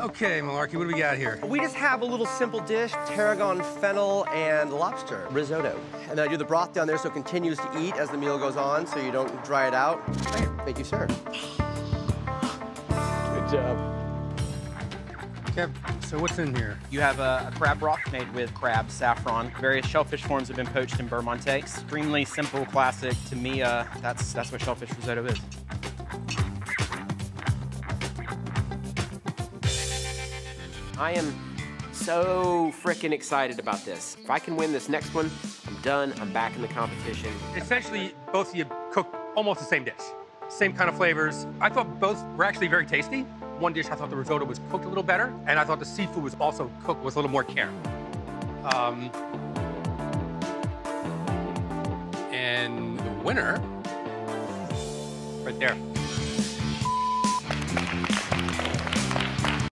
Okay, Malarkey, what do we got here? We just have a little simple dish, tarragon, fennel, and lobster risotto. And then I do the broth down there so it continues to eat as the meal goes on so you don't dry it out. Thank you, sir. Good job. Okay, so what's in here? You have a, a crab broth made with crab, saffron. Various shellfish forms have been poached in beurre monté. Extremely simple, classic. To me, uh, that's that's what shellfish risotto is. I am so freaking excited about this. If I can win this next one, I'm done. I'm back in the competition. Essentially, both of you cook almost the same dish. Same kind of flavors. I thought both were actually very tasty. One dish, I thought the risotto was cooked a little better, and I thought the seafood was also cooked with a little more care. Um, and the winner, right there.